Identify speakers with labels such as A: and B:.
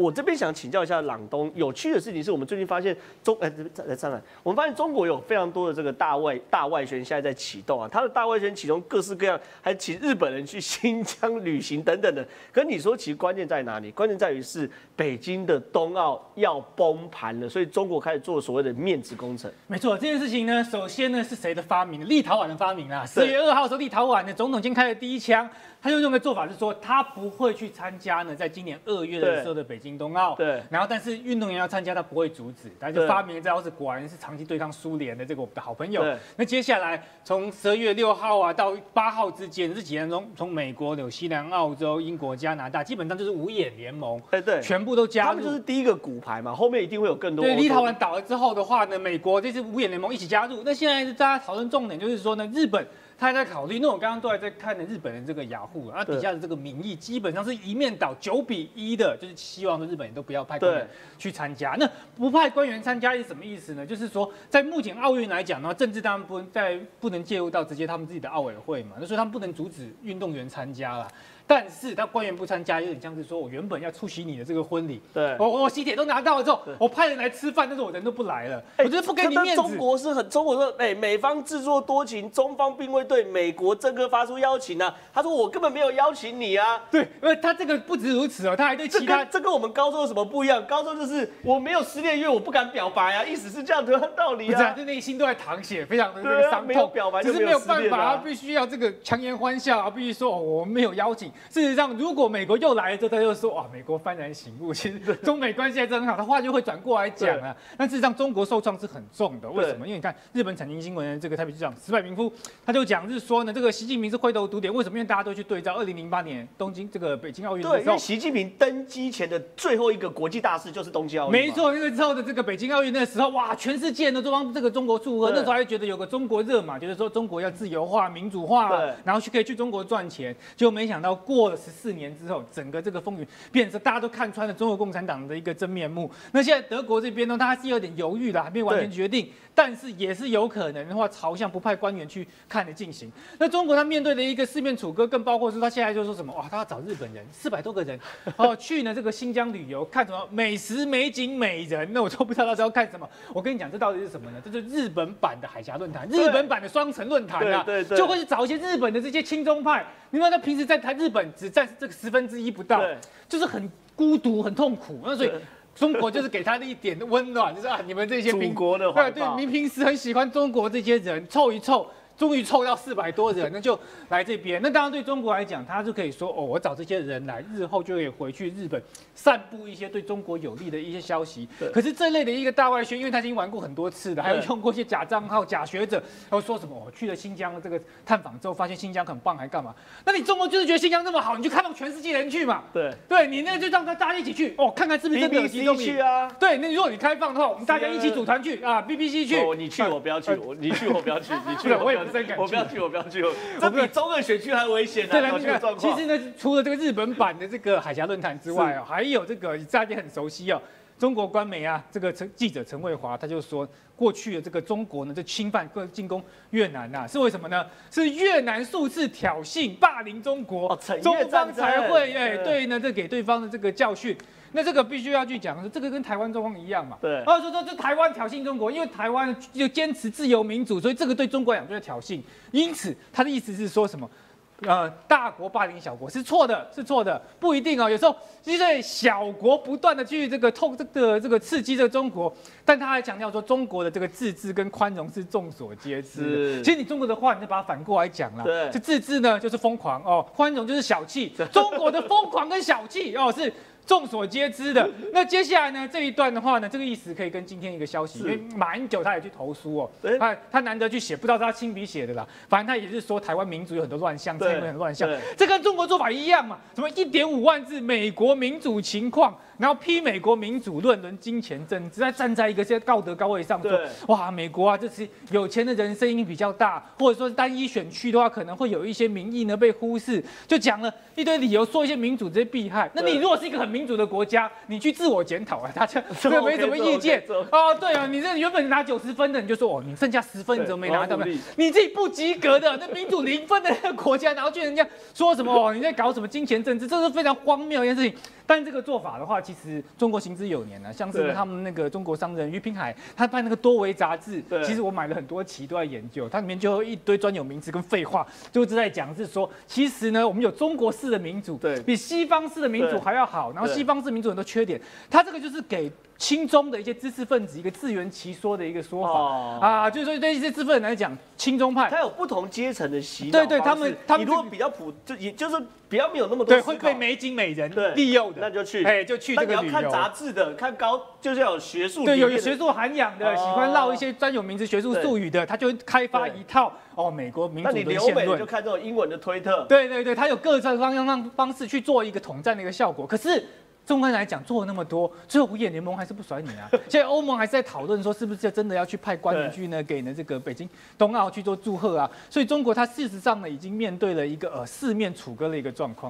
A: 我这边想请教一下朗东，有趣的事情是我们最近发现中，哎，再来上来，我们发现中国有非常多的这个大外大外宣现在在启动啊，他的大外宣启动各式各样，还请日本人去新疆旅行等等的。可你说其实关键在哪里？关键在于是北京的冬奥要崩盘了，所以中国开始做所谓的面子工程。
B: 没错，这件事情呢，首先呢是谁的发明？立陶宛的发明啊。十月二号的时候，立陶宛的总统先开了第一枪。他就用的做法是说，他不会去参加呢，在今年二月的时候的北京冬奥。
A: 对。
B: 然后，但是运动员要参加，他不会阻止。他就发明了这招，是果然是长期对抗苏联的这个我们的好朋友。那接下来从十二月六号啊到八号之间这几天中，从美国、纽西兰、澳洲、英国、加拿大，基本上就是五眼联盟。
A: 对对。
B: 全部都加入。
A: 他们就是第一个骨牌嘛，后面一定会有更多。
B: 对，立陶宛倒了之后的话呢，美国这次五眼联盟一起加入。那现在大家讨论重点就是说呢，日本。他还在考虑，那我刚刚都还在看的日本的这个雅虎，然后底下的这个民意基本上是一面倒九比一的，就是希望的日本人都不要派官员去参加。那不派官员参加是什么意思呢？就是说，在目前奥运来讲呢，政治当然不能在不能介入到直接他们自己的奥委会嘛，那所以他们不能阻止运动员参加了。但是他官员不参加，有点像是说我原本要出席你的这个婚礼，
A: 对，
B: 我我喜帖都拿到了之后，我派人来吃饭，但是我人都不来了，我觉得不给你面子。
A: 中国是很中国说，哎，美方自作多情，中方并未对美国政客发出邀请啊。他说我根本没有邀请你啊。
B: 对，因为他这个不止如此哦，他还对其他，
A: 这跟我们高中有什么不一样？高中就是我没有失恋，因为我不敢表白啊，意思是这样的道理
B: 啊，就内心都在淌血，非常的那个伤痛，
A: 表白
B: 就是没
A: 有
B: 办法，必须要这个强颜欢笑啊，必须说我没有邀请。事实上，如果美国又来了之后，他又说哇，美国幡然醒悟，其实中美关系还是很好。他话就会转过来讲啊。但事实上，中国受创是很重的。为什么？因为你看日本产经新闻的这个台北市长石柏明夫，他就讲是说呢，这个习近平是灰头土脸。为什么？因为大家都去对照二零零八年东京这个北京奥运的时候，
A: 习近平登基前的最后一个国际大事就是东京奥运。
B: 没错，因为之后的这个北京奥运那时候，哇，全世界呢都帮这个中国祝贺。那时候还觉得有个中国热嘛，觉得说中国要自由化、民主化，然后去可以去中国赚钱。结果没想到过了十四年之后，整个这。个风云变成大家都看穿了中国共产党的一个真面目。那现在德国这边呢，他还是有点犹豫的，还没完全决定。但是也是有可能的话，朝向不派官员去看的进行。那中国他面对的一个四面楚歌，更包括是他现在就说什么哇，他要找日本人四百多个人 哦去呢这个新疆旅游，看什么美食美景美人。那我都不知道他是要看什么。我跟你讲，这到底是什么呢？这是日本版的海峡论坛，日本版的双城论坛啊，就会去找一些日本的这些亲中派。你看他平时在台日本只占这个十分之一不到，就是很孤独很痛苦。那所以。中国就是给他的一点温暖，就是啊，你们这些
A: 民国的
B: 对对，民平时很喜欢中国这些人，凑一凑。终于凑到四百多人，那就来这边。那当然对中国来讲，他就可以说哦，我找这些人来，日后就可以回去日本散布一些对中国有利的一些消息。可是这类的一个大外宣，因为他已经玩过很多次了，还有用过一些假账号、假学者，然后说什么我去了新疆这个探访之后，发现新疆很棒，还干嘛？那你中国就是觉得新疆这么好，你就看到全世界人去嘛？
A: 对，
B: 对你那个就让大家一起去哦，看看是不是真的有集中
A: 去啊？
B: 对，那如果你开放的话，我们大家一起组团去啊，BBC 去，
A: 你去我不要去，我你去我不要去，你去
B: 我也不敢去，
A: 我不要去我。不要去，这比中二选区还危险呢。对了，
B: 其实呢，除了这个日本版的这个海峡论坛之外哦，还有这个大家很熟悉哦，中国官媒啊，这个陈记者陈卫华他就说，过去的这个中国呢，就侵犯、跟进攻越南呐，是为什么呢？是越南数次挑衅、霸凌中国，中方才会哎，对呢，这给对方的这个教训。那这个必须要去讲，这个跟台湾状况一样嘛。
A: 对。
B: 然后说说这台湾挑衅中国，因为台湾就坚持自由民主，所以这个对中国来讲就是挑衅。因此他的意思是说什么？呃，大国霸凌小国是错的，是错的，不一定哦。有时候因为小国不断的去这个痛这个这个刺激这个中国，但他还强调说中国的这个自治跟宽容是众所皆知。其实你中国的话，你就把它反过来讲了。
A: 对。
B: 这自治呢就是疯狂哦，宽容就是小气。中国的疯狂跟小气哦是。众所皆知的，那接下来呢？这一段的话呢，这个意思可以跟今天一个消息，因为马英九他也去投书哦，他他难得去写，不知道是他亲笔写的啦，反正他也是说台湾民主有很多乱象，台湾很乱象，这跟中国做法一样嘛？什么一点五万字美国民主情况，然后批美国民主论论金钱政治，在站在一个些道德高位上说，哇，美国啊，这是有钱的人声音比较大，或者说单一选区的话，可能会有一些民意呢被忽视，就讲了一堆理由，说一些民主这些弊害。那你如果是一个很民民主的国家，你去自我检讨啊，大家这 没什么意见哦。对啊，你这原本拿九十分的，你就说哦，你剩下十分，你怎么没拿到？你自己不及格的，那民主零分的国家，然后去人家说什么哦，你在搞什么金钱政治，这是非常荒谬一件事情。但这个做法的话，其实中国行之有年了，像是他们那个中国商人于平海，他办那个多维杂志，其实我买了很多期都在研究，它里面就有一堆专有名词跟废话，就是在讲是说，其实呢，我们有中国式的民主，
A: 对，
B: 比西方式的民主还要好，然后西方式民主很多缺点，它这个就是给。亲中的一些知识分子，一个自圆其说的一个说法。啊，就是说对一些知识分子来讲，亲中派。
A: 他有不同阶层的洗脑
B: 对对，他们他们
A: 如果比较普，就也就是比较没有那么多
B: 对会被美景美人利用的，
A: 那就去。
B: 哎就去这个
A: 旅游。看杂志的，看高就是要有学术
B: 对有学术涵养的，喜欢唠一些专有名词、学术术语的，他就会开发一套哦美国民主的线论。
A: 就看这种英文的推特。
B: 对对对，他有各种方方方式去做一个统战的一个效果，可是。纵观来讲，做了那么多，最后五眼联盟还是不甩你啊！现在欧盟还是在讨论说，是不是真的要去派官员去呢，给呢这个北京冬奥去做祝贺啊？所以中国它事实上呢，已经面对了一个呃四面楚歌的一个状况。